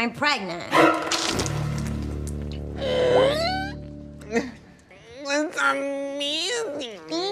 I'm pregnant. It's amazing.